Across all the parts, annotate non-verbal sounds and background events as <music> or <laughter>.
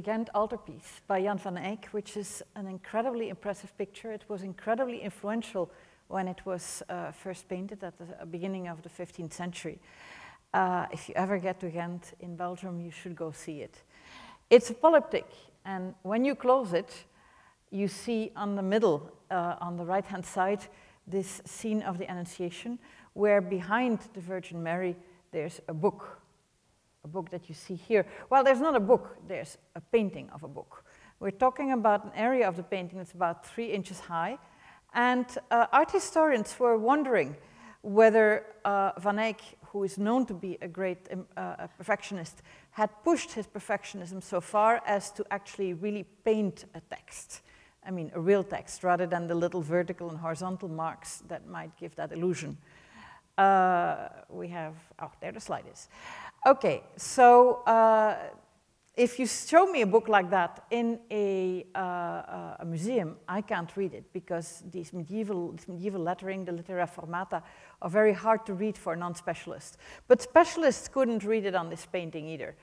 The Ghent altarpiece by Jan van Eyck, which is an incredibly impressive picture. It was incredibly influential when it was uh, first painted at the beginning of the 15th century. Uh, if you ever get to Ghent in Belgium, you should go see it. It's a polyptych, and when you close it, you see on the middle, uh, on the right-hand side, this scene of the Annunciation, where behind the Virgin Mary, there's a book a book that you see here. Well, there's not a book, there's a painting of a book. We're talking about an area of the painting that's about three inches high. And uh, art historians were wondering whether uh, Van Eyck, who is known to be a great um, uh, perfectionist, had pushed his perfectionism so far as to actually really paint a text. I mean, a real text, rather than the little vertical and horizontal marks that might give that illusion. Uh, we have, oh, there the slide is. Okay, so uh, if you show me a book like that in a, uh, uh, a, museum, I can't read it because these medieval, medieval lettering, the litera formata, are very hard to read for non-specialists. But specialists couldn't read it on this painting either.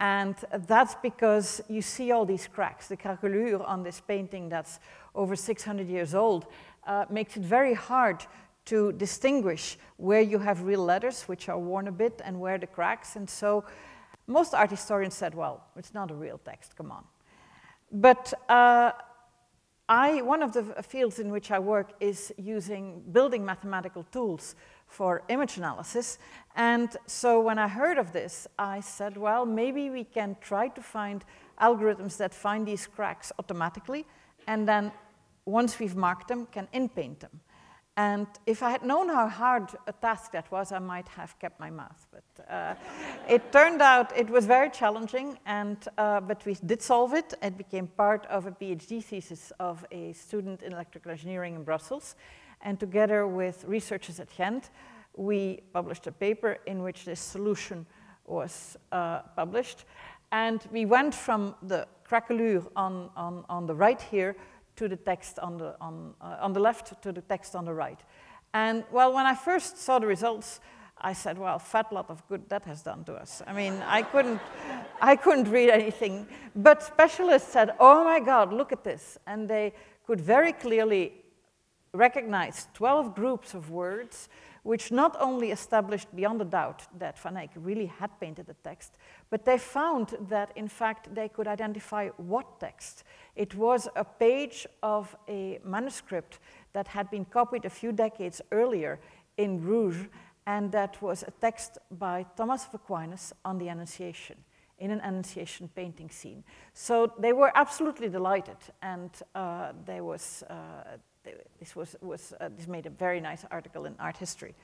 And that's because you see all these cracks. The craquelure on this painting that's over 600 years old uh, makes it very hard to distinguish where you have real letters, which are worn a bit, and where the cracks. And so most art historians said, well, it's not a real text, come on. But uh, I, one of the fields in which I work is using building mathematical tools for image analysis. And so when I heard of this, I said, well, maybe we can try to find algorithms that find these cracks automatically, and then once we've marked them, can in-paint them. And if I had known how hard a task that was, I might have kept my mouth. But uh, it turned out it was very challenging, and, uh, but we did solve it. It became part of a PhD thesis of a student in electrical engineering in Brussels. And together with researchers at Ghent, we published a paper in which this solution was uh, published. And we went from the craquelure on, on, on the right here to the text on the, on, uh, on the left to the text on the right. And well, when I first saw the results, I said, well, fat lot of good that has done to us. I mean, I couldn't, I couldn't read anything. But specialists said, oh my God, look at this. And they could very clearly recognize 12 groups of words which not only established beyond a doubt that Van Eyck really had painted the text, but they found that, in fact, they could identify what text. It was a page of a manuscript that had been copied a few decades earlier in Bruges, and that was a text by Thomas of Aquinas on the Annunciation in an Annunciation painting scene. So they were absolutely delighted, and uh, there was, uh, this, was, was uh, this made a very nice article in Art History.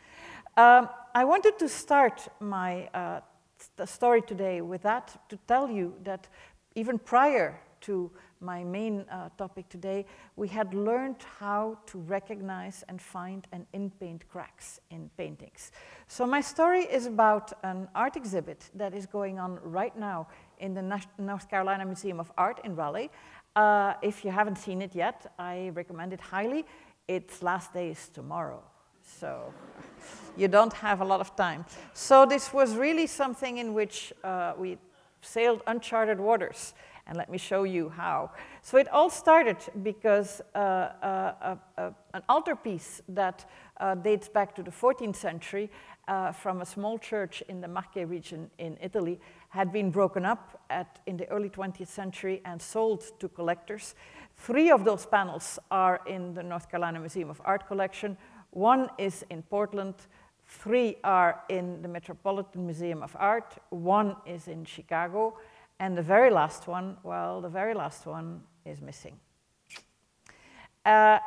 Um, I wanted to start my uh, story today with that to tell you that even prior to my main uh, topic today, we had learned how to recognize and find and in-paint cracks in paintings. So my story is about an art exhibit that is going on right now in the North Carolina Museum of Art in Raleigh. Uh, if you haven't seen it yet, I recommend it highly. Its last day is tomorrow, so <laughs> you don't have a lot of time. So this was really something in which uh, we sailed uncharted waters. And let me show you how. So it all started because uh, uh, uh, an altarpiece that uh, dates back to the 14th century uh, from a small church in the Marche region in Italy had been broken up at, in the early 20th century and sold to collectors. Three of those panels are in the North Carolina Museum of Art collection. One is in Portland, three are in the Metropolitan Museum of Art, one is in Chicago, and the very last one, well, the very last one is missing. Uh,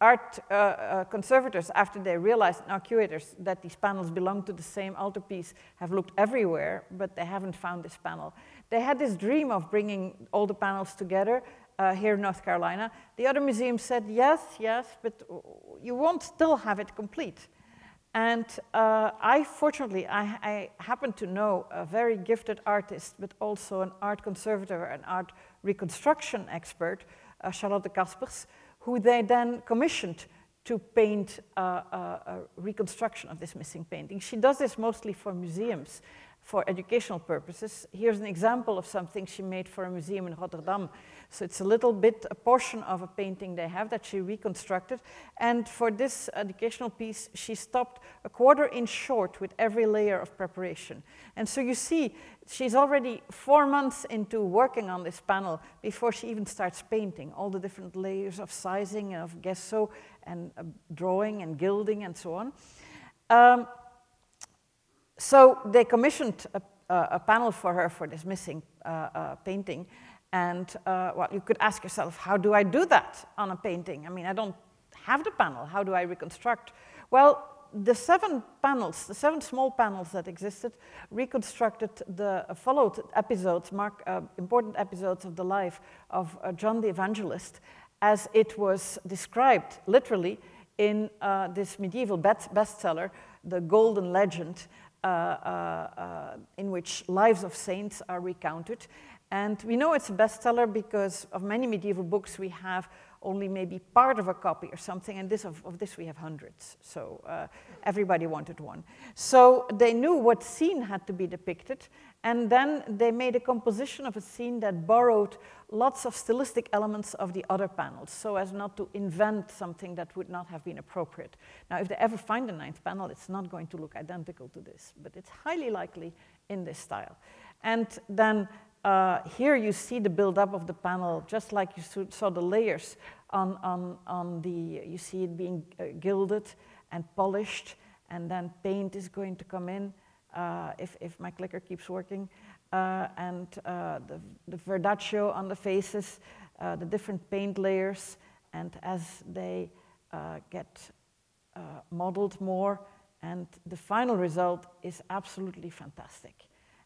art uh, uh, conservators, after they realized, our curators, that these panels belong to the same altarpiece, have looked everywhere, but they haven't found this panel. They had this dream of bringing all the panels together uh, here in North Carolina. The other museum said, yes, yes, but you won't still have it complete. And uh, I, fortunately, I, I, happen to know a very gifted artist, but also an art conservator, an art reconstruction expert, uh, Charlotte Caspers, who they then commissioned to paint uh, a reconstruction of this missing painting. She does this mostly for museums, for educational purposes. Here's an example of something she made for a museum in Rotterdam. So it's a little bit, a portion of a painting they have that she reconstructed. And for this educational piece, she stopped a quarter inch short with every layer of preparation. And so you see, she's already four months into working on this panel before she even starts painting, all the different layers of sizing and of gesso and uh, drawing and gilding and so on. Um, so they commissioned a, a, panel for her for this missing uh, uh, painting. And uh, well, you could ask yourself, how do I do that on a painting? I mean, I don't have the panel. How do I reconstruct? Well, the seven panels, the seven small panels that existed, reconstructed the followed episodes, mark uh, important episodes of the life of uh, John the Evangelist, as it was described literally in this medieval bestseller, The Golden Legend, Uh, uh, uh, in which lives of saints are recounted. And we know it's a bestseller because of many medieval books we have only maybe part of a copy or something, and this of, of this we have hundreds. So uh, everybody wanted one. So they knew what scene had to be depicted, and then they made a composition of a scene that borrowed lots of stylistic elements of the other panels, so as not to invent something that would not have been appropriate. Now, if they ever find a ninth panel, it's not going to look identical to this, but it's highly likely in this style. And then uh, here you see the build-up of the panel, just like you saw the layers on, on, on the, you see it being uh, gilded and polished, and then paint is going to come in uh, if, if my clicker keeps working, uh, and uh, the, the verdaccio on the faces, uh, the different paint layers, and as they get modeled more, and the final result is absolutely fantastic.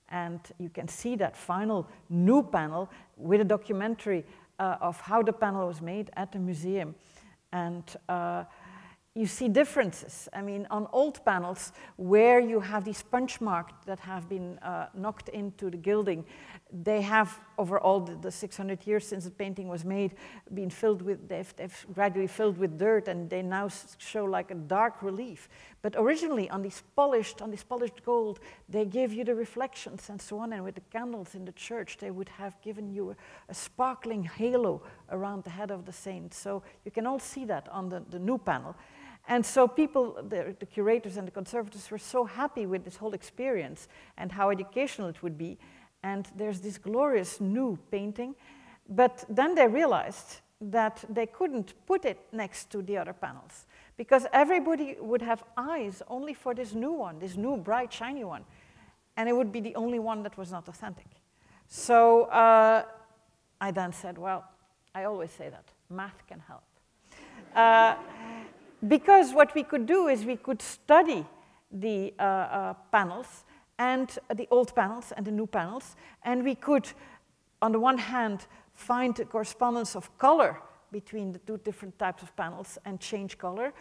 And you can see that final new panel with a documentary uh, of how the panel was made at the museum. And uh, you see differences. I mean, on old panels where you have these punch marks that have been uh, knocked into the gilding, they have, over all the, the, 600 years since the painting was made, been filled with, they've, they've, gradually filled with dirt and they now show like a dark relief. But originally on these polished, on this polished gold, they gave you the reflections and so on. And with the candles in the church, they would have given you a, a sparkling halo around the head of the saint. So you can all see that on the, the new panel. And so people, the, the, curators and the conservators were so happy with this whole experience and how educational it would be and there's this glorious new painting. But then they realized that they couldn't put it next to the other panels because everybody would have eyes only for this new one, this new bright, shiny one. And it would be the only one that was not authentic. So uh, I then said, well, I always say that math can help. Uh, because what we could do is we could study the uh, uh panels and the old panels and the new panels. And we could, on the one hand, find a correspondence of color between the two different types of panels and change color.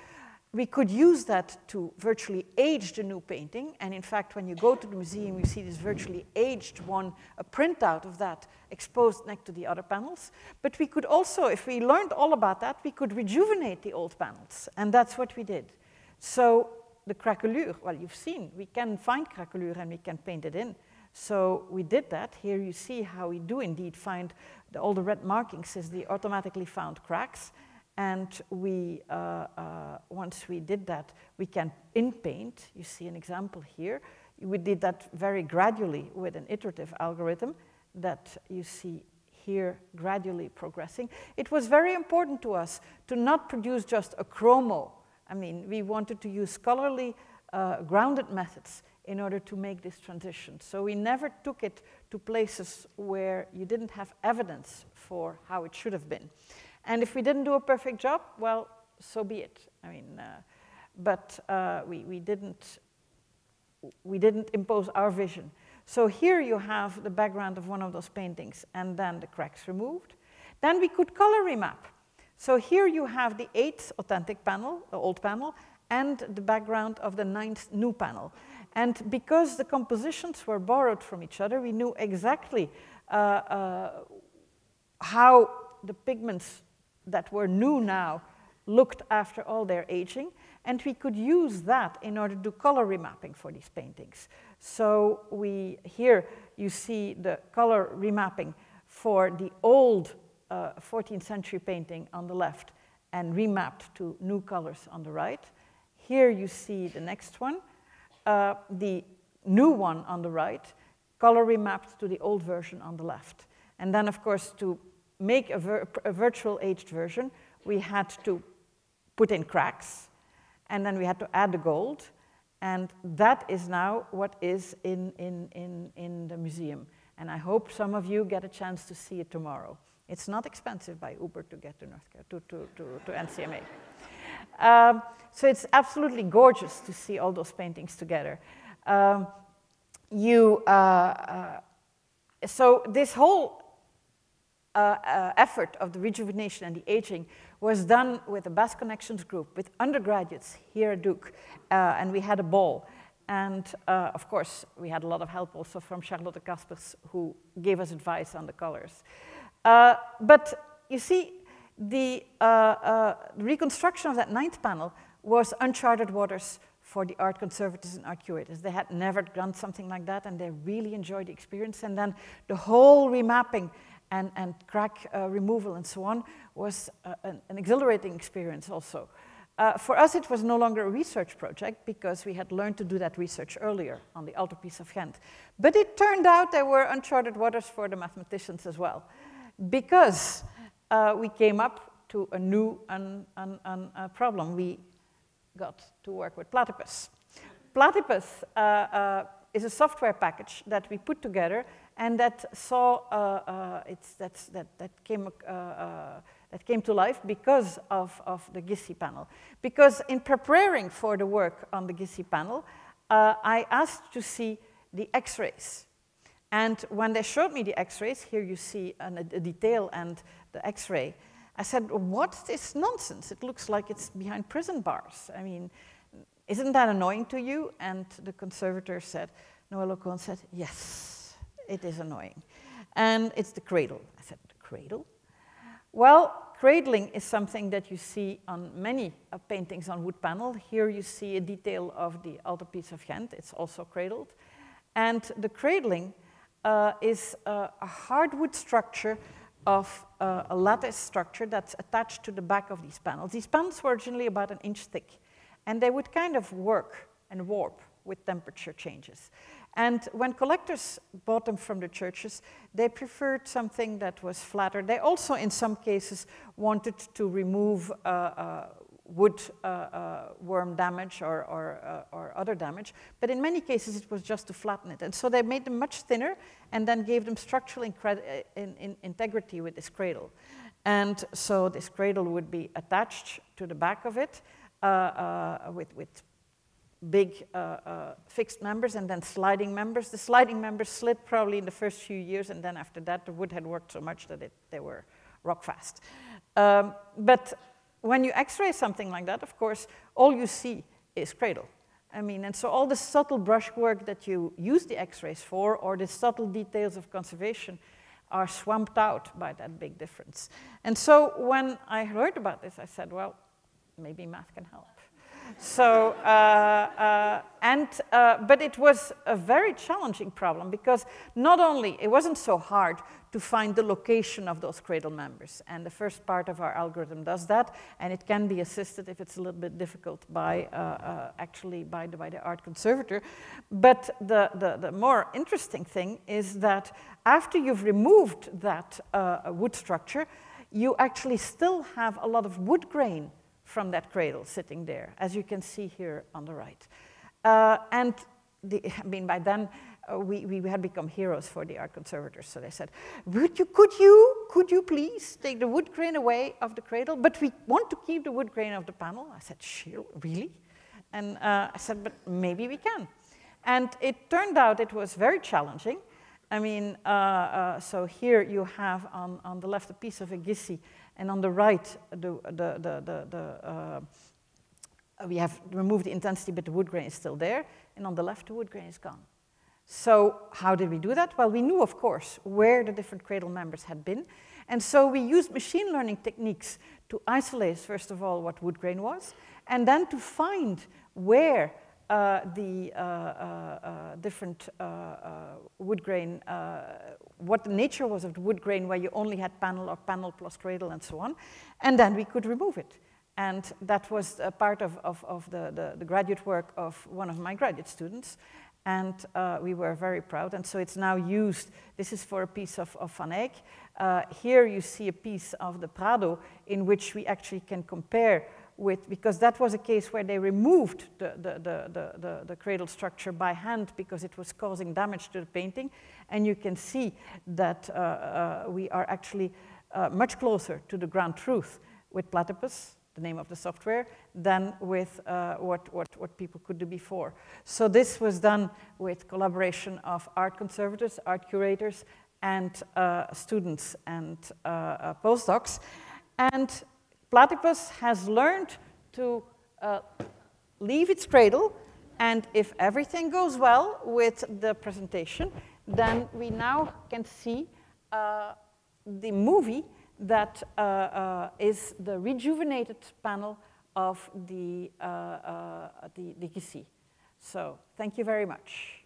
We could use that to virtually age the new painting. And in fact, when you go to the museum, you see this virtually aged one, a printout of that exposed next to the other panels. But we could also, if we learned all about that, we could rejuvenate the old panels. And that's what we did. So the craquelure, well, you've seen, we can find craquelure and we can paint it in. So we did that. Here you see how we do indeed find the, all the red markings is the automatically found cracks. And we, uh, uh, once we did that, we can in paint. You see an example here. We did that very gradually with an iterative algorithm that you see here gradually progressing. It was very important to us to not produce just a chromo I mean, we wanted to use scholarly, uh, grounded methods in order to make this transition. So we never took it to places where you didn't have evidence for how it should have been. And if we didn't do a perfect job, well, so be it. I mean, uh, but uh, we, we, didn't, we didn't impose our vision. So here you have the background of one of those paintings and then the cracks removed. Then we could color remap. So here you have the eighth authentic panel, the old panel, and the background of the ninth new panel. And because the compositions were borrowed from each other, we knew exactly uh, uh, how the pigments that were new now looked after all their aging, and we could use that in order to do color remapping for these paintings. So we, here you see the color remapping for the old uh, 14th century painting on the left and remapped to new colors on the right. Here you see the next one, uh, the new one on the right, color remapped to the old version on the left. And then, of course, to make a, vir a virtual aged version, we had to put in cracks, and then we had to add the gold, and that is now what is in, in, in, in the museum. And I hope some of you get a chance to see it tomorrow. It's not expensive by Uber to get to North to, to, to, to NCMA. Um, so it's absolutely gorgeous to see all those paintings together. Um, you, uh, uh, so this whole uh, uh, effort of the rejuvenation and the aging was done with the Bass Connections group, with undergraduates here at Duke, uh, and we had a ball. And uh, of course, we had a lot of help also from Charlotte Caspers, who gave us advice on the colors. Uh, but you see, the reconstruction of that ninth panel was uncharted waters for the art conservators and art curators. They had never done something like that, and they really enjoyed the experience. And then the whole remapping and, and crack uh, removal and so on was uh, an, an, exhilarating experience also. Uh, for us, it was no longer a research project because we had learned to do that research earlier on the altarpiece of Ghent. But it turned out there were uncharted waters for the mathematicians as well because uh, we came up to a new un, un, un, uh, problem. We got to work with Platypus. Platypus uh, is a software package that we put together and that saw uh, uh, that, that, came, uh, uh, that came to life because of, of the Ghissi panel. Because in preparing for the work on the Ghissi panel, I asked to see the X-rays. And when they showed me the X-rays, here you see an, a detail and the X-ray, I said, what's this nonsense? It looks like it's behind prison bars. I mean, isn't that annoying to you? And the conservator said, Noelle Ocon said, yes it is annoying. And it's the cradle. I said, the cradle? Well, cradling is something that you see on many uh, paintings on wood panel. Here you see a detail of the altarpiece of Ghent. It's also cradled. And the cradling uh, is a hardwood structure of uh, a lattice structure that's attached to the back of these panels. These panels were originally about an inch thick, and they would kind of work and warp with temperature changes. And when collectors bought them from the churches, they preferred something that was flatter. They also, in some cases, wanted to remove uh, uh, wood uh, uh worm damage or, or, uh, or, other damage. But in many cases, it was just to flatten it. And so they made them much thinner and then gave them structural uh, in, in integrity with this cradle. And so this cradle would be attached to the back of it with, with big uh, uh, fixed members and then sliding members. The sliding members slid probably in the first few years, and then after that, the wood had worked so much that it, they were rock fast. Um, but when you x-ray something like that, of course, all you see is cradle. I mean, and so all the subtle brushwork that you use the x-rays for, or the subtle details of conservation, are swamped out by that big difference. And so when I heard about this, I said, well, maybe math can help. So, uh, uh, and, uh, but it was a very challenging problem because not only, it wasn't so hard to find the location of those cradle members. And the first part of our algorithm does that, and it can be assisted if it's a little bit difficult by uh, actually by the, by the art conservator. But the, the, the, more interesting thing is that after you've removed that wood structure, you actually still have a lot of wood grain from that cradle sitting there, as you can see here on the right. Uh, and the, <laughs> I mean, by then, uh, we, we had become heroes for the art conservators. So they said, would you, could you, could you please take the wood grain away of the cradle? But we want to keep the wood grain of the panel. I said, sure, really? And uh, I said, but maybe we can. And it turned out it was very challenging. I mean, uh, uh, so here you have on, on the left a piece of a Ghissi and on the right, the, the, the, the, uh, we have removed the intensity, but the wood grain is still there. And on the left, the wood grain is gone. So how did we do that? Well, we knew, of course, where the different cradle members had been. And so we used machine learning techniques to isolate, first of all, what wood grain was, and then to find where the uh, uh, uh different uh, uh, wood grain, what the nature was of the wood grain where you only had panel or panel plus cradle and so on, and then we could remove it. And that was a part of, of, of the, the, the, graduate work of one of my graduate students. And uh, we were very proud. And so it's now used. This is for a piece of, of Van Eyck. Uh, here you see a piece of the Prado in which we actually can compare with, because that was a case where they removed the, the, the, the, the cradle structure by hand because it was causing damage to the painting. And you can see that uh, uh we are actually uh, much closer to the ground truth with Platypus the name of the software, than with uh, what, what, what people could do before. So this was done with collaboration of art conservators, art curators, and uh, students and uh, postdocs. And Platypus has learned to uh, leave its cradle, and if everything goes well with the presentation, then we now can see uh, the movie that uh, uh, is the rejuvenated panel of the, uh, uh the, the So thank you very much.